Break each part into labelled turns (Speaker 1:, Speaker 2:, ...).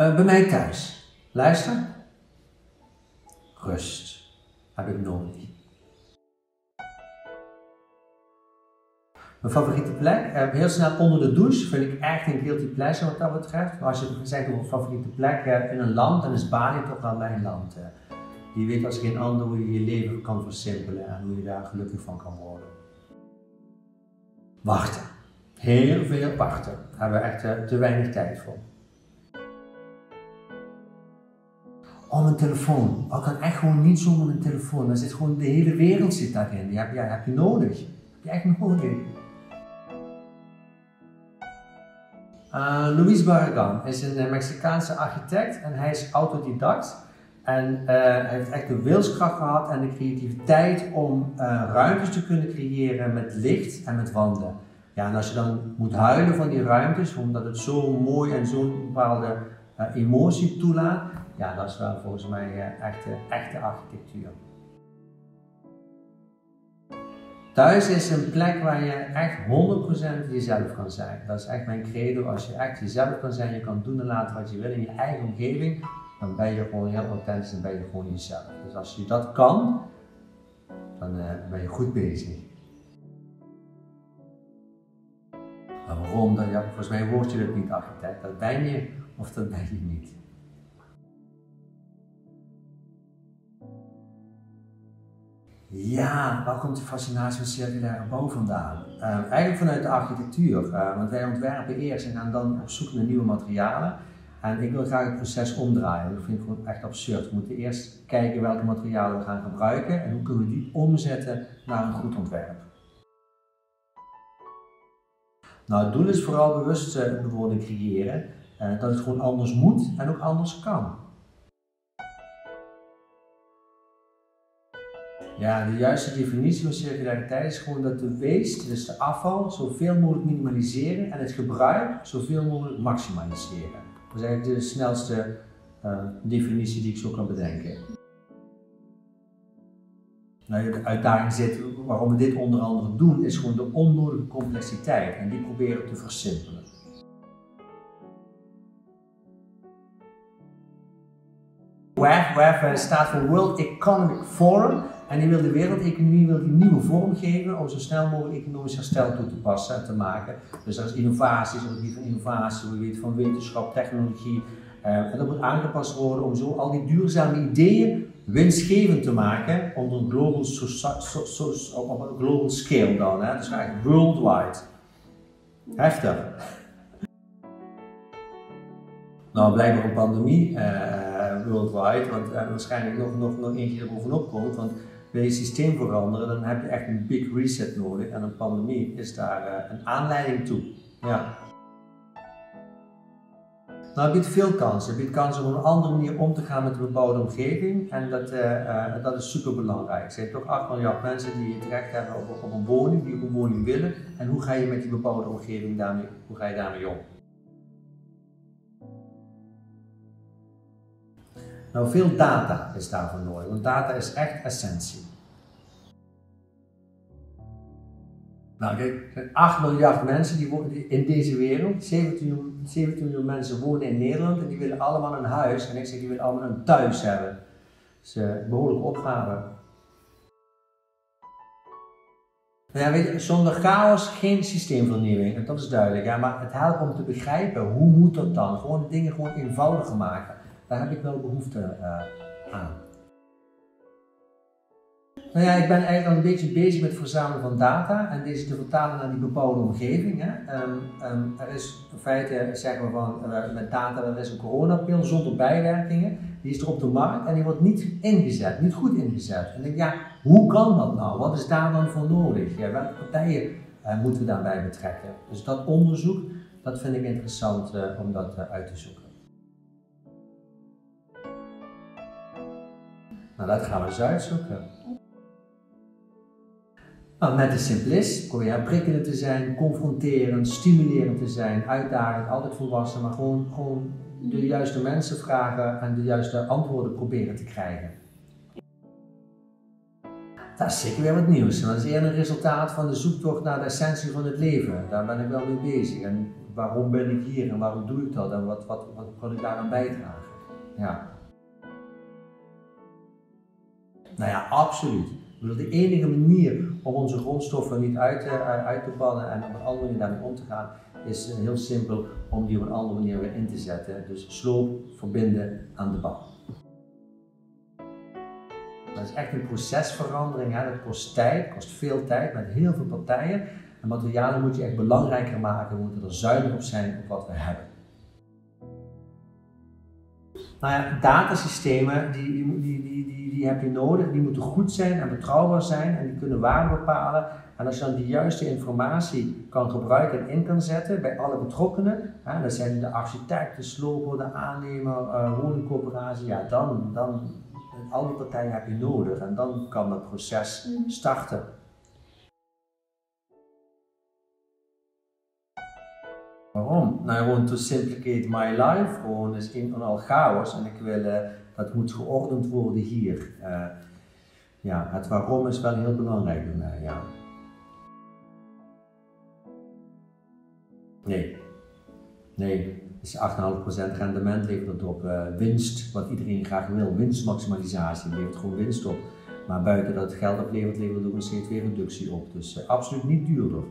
Speaker 1: Uh, bij mij thuis. Luister. Rust heb ik nodig. Mijn favoriete plek? Uh, heel snel onder de douche vind ik echt een guilty pleasure wat dat betreft. Maar als je zegt over favoriete plek uh, in een land, dan is Bali toch wel mijn land. Je weet als geen ander hoe je je leven kan versimpelen en hoe je daar gelukkig van kan worden. Wachten. Heel veel wachten. Daar hebben we echt te weinig tijd voor. Oh, mijn telefoon. Ik kan echt gewoon niet zonder mijn telefoon. Daar zit gewoon, de hele wereld zit daarin. Die heb, ja, heb je nodig. heb je echt nodig. Uh, Luis Barragan is een eh, Mexicaanse architect en hij is autodidact. En uh, hij heeft echt de wilskracht gehad en de creativiteit om ruimtes te kunnen creëren met licht en met wanden. Ja, en als je dan moet huilen van die ruimtes, omdat het zo mooi en zo'n bepaalde emotie toelaat, ja, dat is wel volgens mij echte, echte architectuur. Thuis is een plek waar je echt 100% jezelf kan zijn. Dat is echt mijn credo. Als je echt jezelf kan zijn, je kan doen en laten wat je wil in je eigen omgeving, dan ben je gewoon heel authentisch en ben je gewoon jezelf. Dus als je dat kan, dan uh, ben je goed bezig. Waarom? Volgens mij word je het niet architect. Dat ben je of dat ben je niet. Ja, waar komt de fascinatie van circulaire bouw vandaan? Uh, eigenlijk vanuit de architectuur, uh, want wij ontwerpen eerst en gaan dan op zoek naar nieuwe materialen. En ik wil graag het proces omdraaien, dat vind ik gewoon echt absurd. We moeten eerst kijken welke materialen we gaan gebruiken en hoe kunnen we die omzetten naar een goed ontwerp. Nou, het doel is vooral bewustwording creëren, uh, dat het gewoon anders moet en ook anders kan. Ja, de juiste definitie van circulariteit is gewoon dat de waste, dus de afval, zoveel mogelijk minimaliseren en het gebruik zoveel mogelijk maximaliseren. Dat is eigenlijk de snelste uh, definitie die ik zo kan bedenken. Nou, de uitdaging zit, waarom we dit onder andere doen, is gewoon de onnodige complexiteit en die proberen te versimpelen. WEF, WEF staat voor World Economic Forum. En die wil de wereldeconomie wil die nieuwe vorm geven om zo snel mogelijk economisch herstel toe te passen en te maken. Dus dat is het gebied van innovatie, het gebied van wetenschap, technologie. Uh, en dat moet aangepast worden om zo al die duurzame ideeën winstgevend te maken onder een global, op een global scale dan. Hè? Dus eigenlijk worldwide. Heftig. Nou, blijkbaar een pandemie uh, worldwide, want waarschijnlijk nog, nog, nog eentje er bovenop komt. Want wil je systeem veranderen, dan heb je echt een big reset nodig. En een pandemie is daar uh, een aanleiding toe. Ja. Nou, het biedt veel kansen. Het biedt kansen om op een andere manier om te gaan met de bebouwde omgeving. En dat, uh, uh, dat is super belangrijk. Er zijn toch 8 miljard mensen die het recht hebben op, op een woning, die een woning willen. En hoe ga je met die bebouwde omgeving daarmee, hoe ga je daarmee om? Nou, veel data is daarvoor nodig, want data is echt essentie. Nou, kijk, er zijn 8 miljard mensen die wonen in deze wereld. 17, 17 miljoen mensen wonen in Nederland en die willen allemaal een huis. En ik zeg, die willen allemaal een thuis hebben. Is een behoorlijke opgave. Nou ja, weet je, zonder chaos geen systeemvernieuwing, dat is duidelijk. Ja, maar het helpt om te begrijpen, hoe moet dat dan? Gewoon de dingen gewoon eenvoudiger maken. Daar heb ik wel behoefte uh, aan. Nou ja, ik ben eigenlijk al een beetje bezig met het verzamelen van data en deze te vertalen naar die bepaalde omgeving. Hè. Um, um, er is in feite, zeggen we van, met data, er is een coronapil zonder bijwerkingen. Die is er op de markt en die wordt niet ingezet, niet goed ingezet. En ik denk, ja, hoe kan dat nou? Wat is daar dan voor nodig? Ja, welke partijen uh, moeten we daarbij betrekken? Dus dat onderzoek, dat vind ik interessant om dat uit te zoeken. Nou, dat gaan we eens uitzoeken. Nou, met de simplist probeer prikkelend te zijn, confronterend, stimulerend te zijn, uitdagend, altijd volwassen, maar gewoon, gewoon de juiste mensen vragen en de juiste antwoorden proberen te krijgen. Dat is zeker weer wat nieuws. Dat is eerder een resultaat van de zoektocht naar de essentie van het leven. Daar ben ik wel mee bezig. En waarom ben ik hier en waarom doe ik dat en wat, wat, wat kan ik daaraan bijdragen? Ja. Nou ja, absoluut. De enige manier om onze grondstoffen niet uit, uh, uit te bannen en op een andere manier daarmee om te gaan, is heel simpel om die op een andere manier weer in te zetten. Dus sloop, verbinden aan de bak. Dat is echt een procesverandering. Hè. Dat kost tijd, kost veel tijd met heel veel partijen. En materialen moet je echt belangrijker maken. We moeten er zuinig op zijn op wat we hebben. Nou ja, datasystemen die, die, die, die, die heb je nodig. Die moeten goed zijn en betrouwbaar zijn en die kunnen waarde bepalen. En als je dan die juiste informatie kan gebruiken en in kan zetten bij alle betrokkenen, hè, dat zijn de architect, de sloper, de aannemer, uh, woningcoöperatie, ja, dan, dan al die partijen heb je nodig en dan kan dat proces mm. starten. Nou, gewoon to simplicate my life. Gewoon is in en al chaos en ik wil uh, dat moet geordend worden hier. Uh, ja, het waarom is wel heel belangrijk bij mij, ja. Nee. Nee. Dus 8,5% rendement levert het op. Uh, winst, wat iedereen graag wil. Winstmaximalisatie levert gewoon winst op. Maar buiten dat geld oplevert, levert het ook een CO2-reductie op. Dus absoluut niet duurder.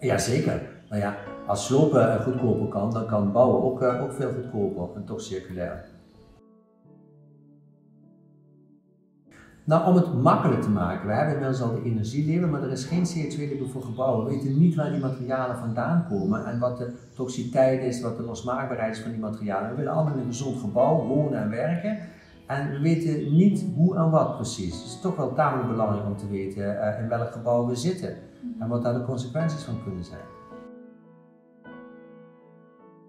Speaker 1: Jazeker. Nou ja, als slopen goedkoper kan, dan kan bouwen ook, uh, ook veel goedkoper en toch circulair. Nou, om het makkelijk te maken, we hebben inmiddels al de energielever, maar er is geen CO2-label voor gebouwen. We weten niet waar die materialen vandaan komen en wat de toxiciteit is, wat de losmaakbaarheid is van die materialen. We willen allemaal in een gezond gebouw wonen en werken. En we weten niet hoe en wat precies. Het is toch wel tamelijk belangrijk om te weten uh, in welk gebouw we zitten en wat daar de consequenties van kunnen zijn.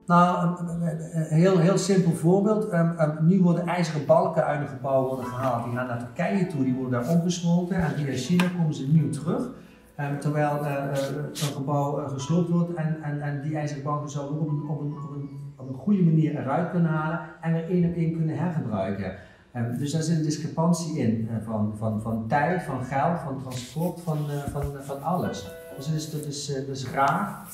Speaker 1: Nou, een heel, heel simpel voorbeeld. Um, um, nu worden ijzeren balken uit een gebouw worden gehaald. Die gaan naar Turkije toe, die worden daar omgesmolten. En via China komen ze nieuw terug. Um, terwijl uh, uh, zo'n gebouw gesloopt wordt. En, en, en die ijzeren balken zouden op op, een, op, op een goede manier eruit kunnen halen. En er één op één kunnen hergebruiken. Dus daar zit een discrepantie in van, van, van tijd, van geld, van transport, van, van, van alles. Dus dat is, dat is, raar.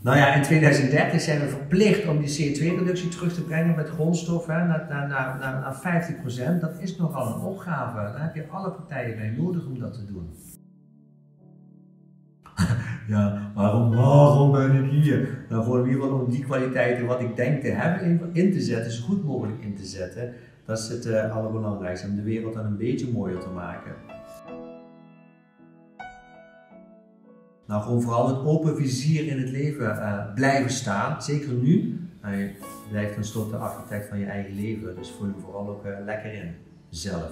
Speaker 1: Nou ja, in 2030 zijn we verplicht om die CO2-reductie terug te brengen met grondstoffen naar, naar, naar, naar, 50%. Dat is nogal een opgave. Daar heb je alle partijen bij nodig om dat te doen. Ja, waarom, waarom ben ik hier? Nou, voor in ieder geval om die kwaliteiten wat ik denk te hebben in, te zetten, zo goed mogelijk in te zetten. Dat is het uh, allerbelangrijkste, om de wereld dan een beetje mooier te maken. Nou, gewoon vooral met open vizier in het leven uh, blijven staan. Zeker nu. Uh, je blijft tenslotte de architect van je eigen leven. Dus voel je vooral ook uh, lekker in. Zelf.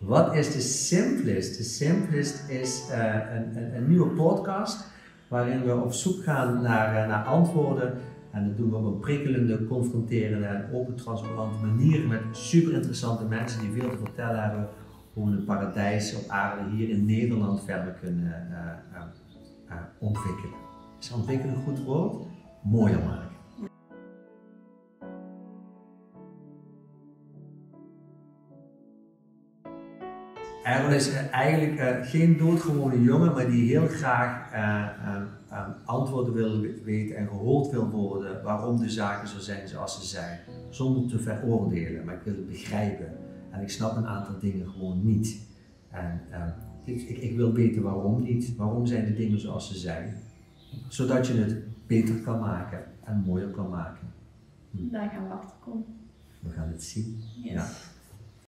Speaker 1: Wat is de simplest? De simplest is een, een, nieuwe podcast waarin we op zoek gaan naar, naar antwoorden. En dat doen we op een prikkelende, confronterende en open, transparante manier met super interessante mensen die veel te vertellen hebben gewoon een paradijs op aarde hier in Nederland verder kunnen uh, ontwikkelen. Is ontwikkelen een goed woord? Mooier maken. Er is eigenlijk geen doodgewone jongen, maar die heel graag antwoorden wil weten en gehoord wil worden waarom de zaken zo zijn zoals ze zijn. Zonder te veroordelen, maar ik wil het begrijpen. En ik snap een aantal dingen gewoon niet. En uh, ik, ik, ik, wil weten waarom niet. Waarom zijn de dingen zoals ze zijn? Zodat je het beter kan maken en mooier kan maken.
Speaker 2: Hm. Daar gaan we achter komen.
Speaker 1: We gaan het zien. Ja.